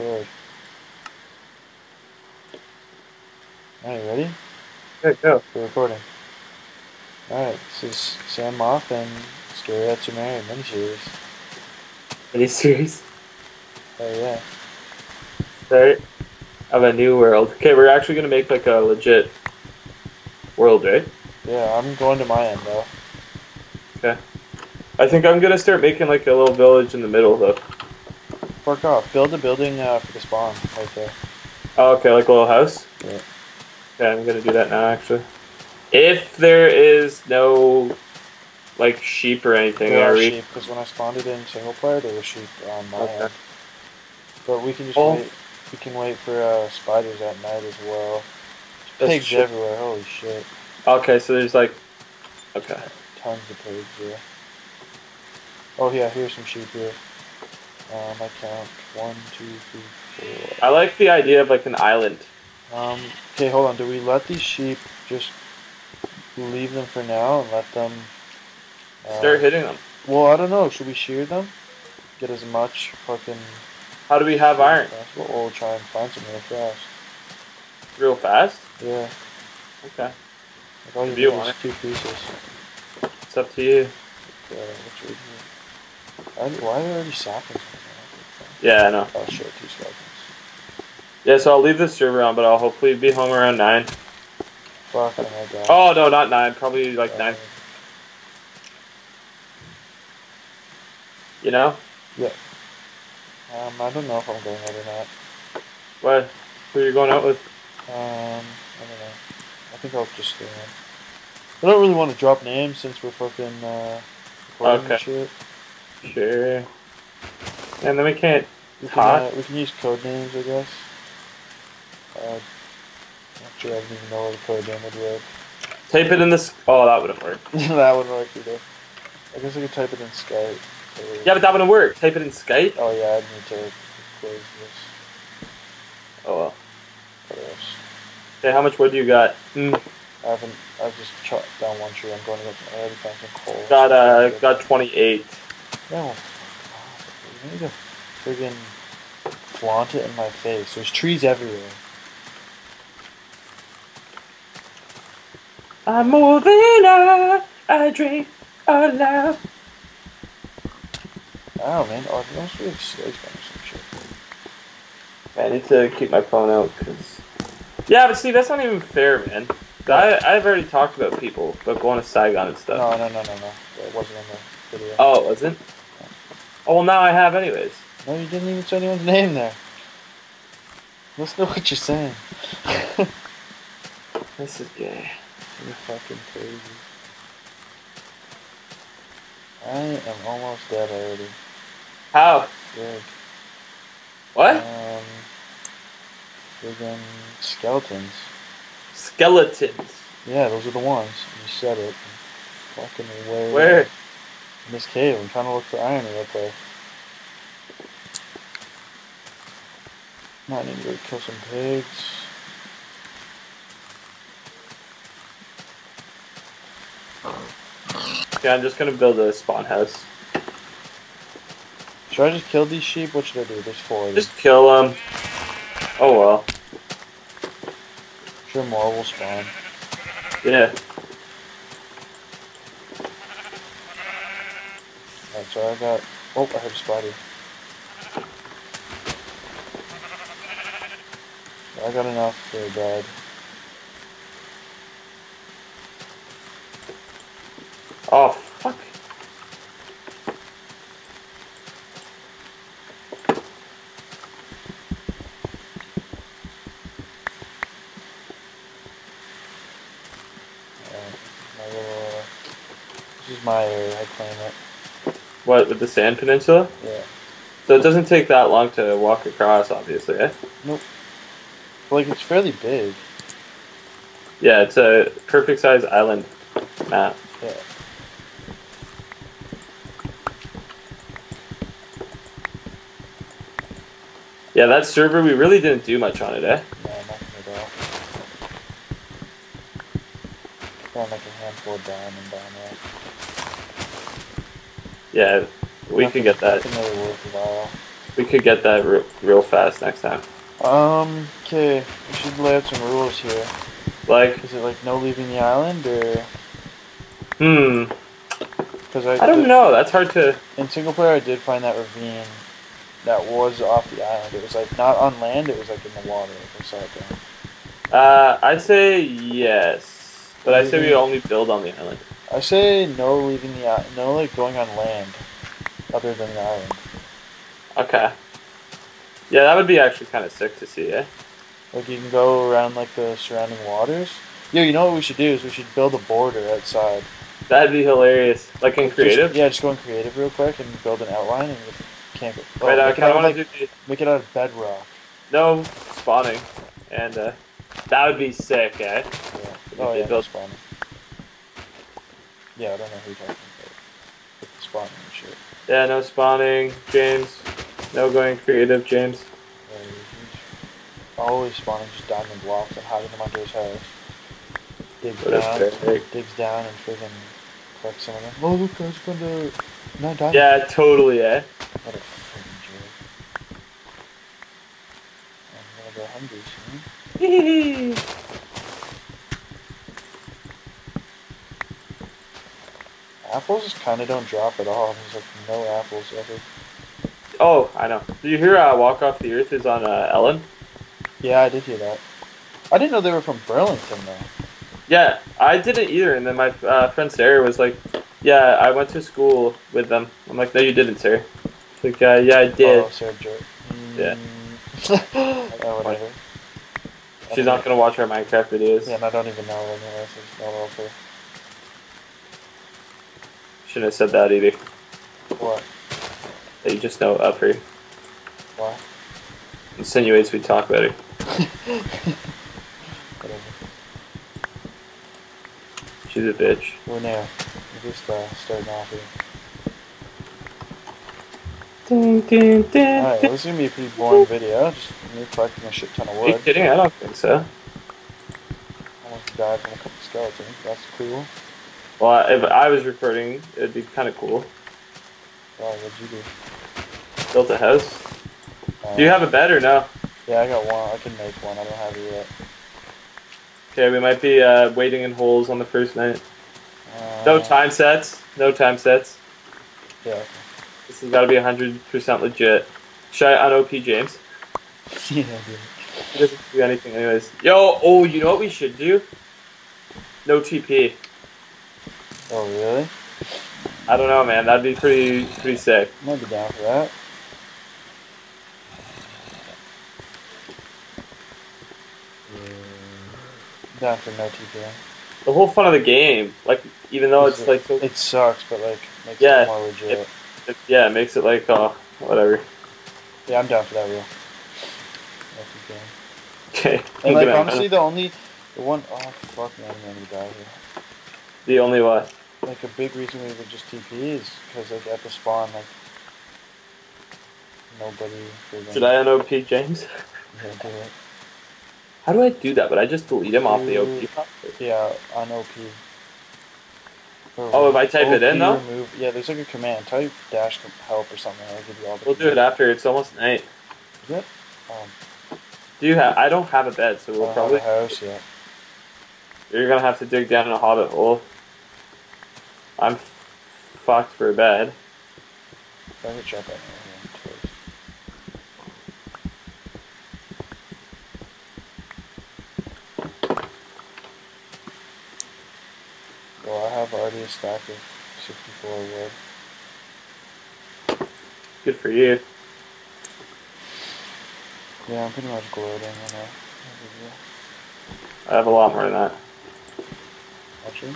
record. Alright, ready? Okay, go. We're recording. Alright, this is Sam Moth and Scary At Your Married miniseries. Miniseries. Oh yeah. Right? Of a new world. Okay, we're actually gonna make like a legit world, right? Yeah, I'm going to my end though. Okay. I think I'm gonna start making like a little village in the middle though. Fuck off. Build a building uh, for the spawn right there. Oh, okay, like a little house? Yeah. Okay, I'm gonna do that now actually. If there is no like sheep or anything, There are we sheep, because when I spawned it in single player, there were sheep on my Okay. end. But we can just wait. We can wait for uh, spiders at night as well. Pigs true. everywhere. Holy shit. Okay, so there's like Okay. Tons of pigs, yeah. Oh yeah, here's some sheep here. Um, I count one, two, three, four. I like the idea of like an island. Um, okay, hold on. Do we let these sheep just leave them for now and let them? Uh, Start hitting them. Well, I don't know. Should we shear them? Get as much fucking. How do we have iron? possible, or we'll try and find some real fast. Real fast? Yeah. Okay. Like all you If you need want is two pieces. It's up to you. Yeah, what's your why, why are there already saplings? Yeah, I know. Oh shit, two skeletons. Yeah, so I'll leave this server on, but I'll hopefully be home around nine. Fuck, oh my god. Oh no, not nine. Probably like nine. You know? Yeah. Um, I don't know if I'm going out or not. What? Who you going out with? Um, I don't know. I think I'll just stay on. I don't really want to drop names since we're fucking, uh, recording Okay. and shit. Sure. And then we can't. We can, uh, we can use code names, I guess. Uh, not sure I don't even know what the code name would work. Type it in this. Oh, that wouldn't work. that wouldn't work either. I guess I could type it in Skype. Yeah, but that wouldn't work. Type it in Skype. Oh yeah, I'd need to close this. Oh well. What else? How much wood do you got? Mm. I haven't. I've just chopped down one tree. I'm going to get I already found some coal. Got uh, got 28. Yeah, You need to friggin' flaunt it in my face. There's trees everywhere. I'm more than I, I drink, I laugh. Oh man, oh, that's really slow some shit. I need to keep my phone out because. Yeah, but see, that's not even fair, man. I, I've already talked about people, but going to Saigon and stuff. No, no, no, no, no. It wasn't in the video. Oh, it wasn't? Oh well, now I have anyways. No, you didn't even say anyone's name there. Listen to what you're saying. This is gay. You're fucking crazy. I am almost dead already. How? Good. What? Um, friggin' skeletons. Skeletons. Yeah, those are the ones. You said it. Fucking where? Where? In this cave. I'm trying to look for iron right there. Might need to go kill some pigs. Yeah, I'm just gonna build a spawn house. Should I just kill these sheep? What should I do? There's four of them. Just kill them. Oh well. Sure more will spawn. Yeah. Alright, so I got... Oh, I have spider. I got enough for a bed. Oh fuck. Alright, my little... This is my area. I claim it. What with the Sand Peninsula? Yeah. So it doesn't take that long to walk across, obviously. Eh? Like, it's fairly big. Yeah, it's a perfect size island map. Yeah. Yeah, that server we really didn't do much on it, eh? No, nothing at all. Found like a handful of diamond down there. Yeah, we Nothing- can get that. Really. We could get that real, real fast next time. Um, okay, we should lay out some rules here. Like, Is it like no leaving the island or? hmm, Because I, I don't know. That's hard to. In single player, I did find that ravine that was off the island. It was like not on land. It was like in the water. Like I saw it down. Uh, I'd say yes, but I say we only build on the island. I say no leaving the island. No like going on land, other than the island. Okay. Yeah, that would be actually kind of sick to see, eh? Like you can go around like the surrounding waters. Yo, you know what we should do is we should build a border outside. That'd be hilarious. Like in Just- creative. yeah, just go in creative real quick and build an outline and can't go. Oh, Wait, I make, it kind out of want to do make it out of bedrock. no spawning, and uh, that would be sick, eh? Yeah. Oh yeah, no spawning. Yeah, I don't know who you're talking about. With the spawning and shit. Yeah, no spawning, James. No going creative, James. Yeah, he's always spawning just diamond blocks and hiding them under his house. Digs What down, digs down and friggin' collects some of them. Oh look, guys, found a nine diamonds. Yeah, totally, eh? What a friggin' joke. I'm gonna go hungry soon. Apples just kind of don't drop at all. There's like no apples ever. oh, I know. Did you hear uh, Walk Off the Earth is on uh, Ellen? Yeah, I did hear that. I didn't know they were from Burlington though. Yeah, I didn't either. And then my uh, friend Sarah was like, "Yeah, I went to school with them." I'm like, "No, you didn't, Sarah." She's like, uh, "Yeah, I did." Oh, Sarah Joy. Yeah. Mm. oh, whatever. She's don't gonna watch our Minecraft videos. Yeah, and I don't even know her anyway, so it's not all for Shouldn't have said that either. what? That you just know of her. Why? Insinuates we talk about her. Whatever. She's a bitch. We're new. We're just uh, starting off here. Ding, ding, ding, Alright, well, this is gonna be a pretty boring video. Just me collecting a shit ton of Are you kidding? I don't think so. Almost died from a couple skeletons. That's cool. Well, if I was recording, it'd be kind of cool. Wow, what'd you do? Built a house. Uh, Do you have a bed or no? Yeah, I got one. I can make one. I don't have it yet. Okay, we might be uh, waiting in holes on the first night. Uh, No time sets. No time sets. Yeah. This has got to be 100% legit. Should I on OP James? yeah, dude. He doesn't do anything anyways. Yo, oh, you know what we should do? No TP. Oh, really? I don't know, man. That'd be pretty pretty sick. Might be down for that. Mm. Down for no TPM. The whole fun of the game, like even though it's like so, It sucks, but like makes Yeah, it more legit. it, yeah, it makes it like oh whatever. yeah, I'm down for that real. Okay. And like honestly, the only, the one oh fuck man, I'm gonna die here. the only what? Like a big reason we would just TP is because like at the spawn like nobody. Did I on OP James? Yeah, do it. How do I do that? But I just delete him off the. OP. Yeah, on OP. Or Oh, if I type it in, though? remove- yeah, there's like a command. Type dash help or something. I'll give you all the. We'll do it after. It's almost night. Um, Do you have? I don't have a bed, so we'll probably. have a house yet. You're gonna have to dig down in a hobbit hole. I'm fucked for a bed. I could jump out here. Well, I have already a stack of 64 wood. Good for you. Yeah, I'm pretty much gloating on that. I have a lot more than that. Actually,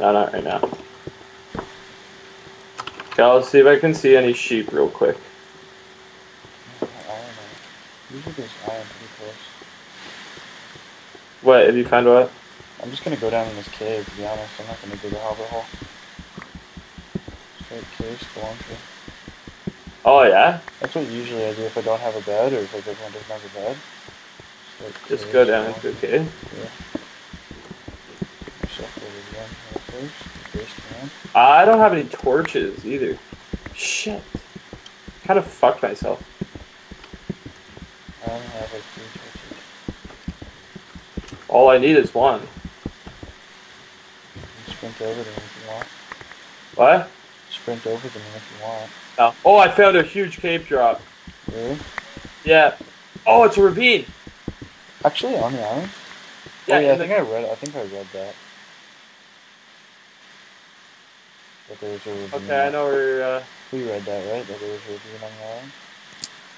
No, not right now. Okay, let's see if I can see any sheep real quick. I don't know. Usually there's iron pretty close. What? If you find what? I'm just gonna go down in this cave, to be honest. I'm not gonna dig a hobbit hole. Straight cave spelunker. Oh yeah. That's what usually I do if I don't have a bed or if like everyone doesn't have a bed. Straight Just go down into the cave. Myself over again here first. First command. I don't have any torches either. Shit. kind of fucked myself. I only have like three torches. All I need is one. Sprint over them if you want. What? Sprint over them if you want. Oh, oh I found a huge cave drop. Really? Yeah. Oh, it's a ravine. Actually, on the island? Yeah, oh, yeah I think I read. I think I read that. That there was a ravine. Okay, I know where. Uh, We read that, right? That there was a ravine on the island.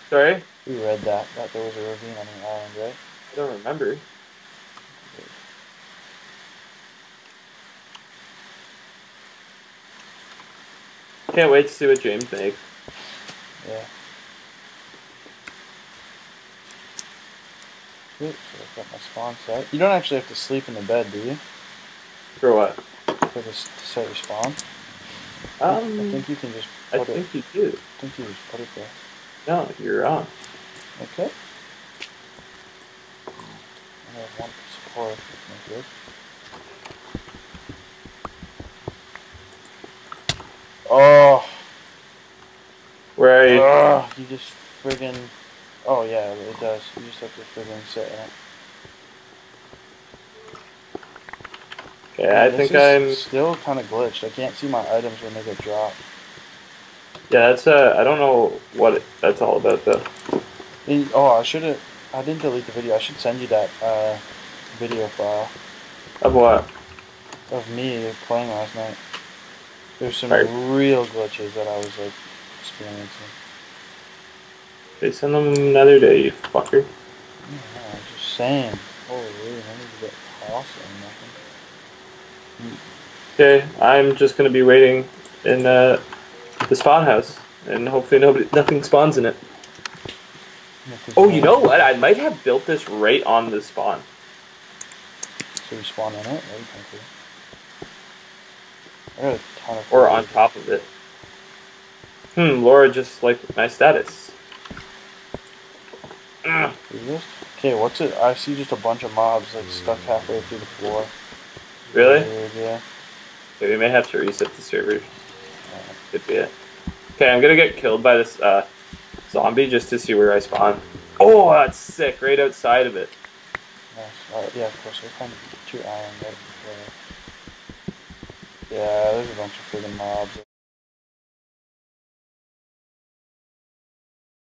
sorry, We read that. That there was a ravine on the island, right? I don't remember. Can't wait to see what James makes. Yeah. Oops, I've got my spawn set. You don't actually have to sleep in the bed, do you? For what? For this to set your spawn. I Um, think you can just I it. think you do. I think you just put it there. No, you're on. Okay. I have one support. That's not good. Oh, Where are you? Ugh, you just friggin' Oh yeah, it does. You just have to friggin' sit in it. Okay, I this think I'm. still kind of glitched. I can't see my items when they get dropped. Yeah, that's uh. I don't know what it, that's all about though. Oh, I should have. I didn't delete the video. I should send you that uh, video file Of what? of me playing last night. There's some Right. real glitches that I was like experiencing. They send them another day, you fucker. Yeah, just saying. Holy, I need to get or nothing. Okay, I'm just gonna be waiting in uh, the spawn house, and hopefully nobody, nothing spawns in it. Nothing Oh, you know what? I might have built this right on the spawn. So you spawn in it? That'd be. I got a ton of Or on top of it. Hmm, Laura just liked my status. Okay, what's it? I see just a bunch of mobs like stuck halfway through the floor. Really? Weird, yeah. Okay, we may have to reset the server. Could be it. Okay, I'm gonna get killed by this uh, zombie just to see where I spawn. Oh, that's sick! Right outside of it. Nice. Alright, yeah, of course. I found two iron right there. Yeah, there's a bunch of freaking mobs.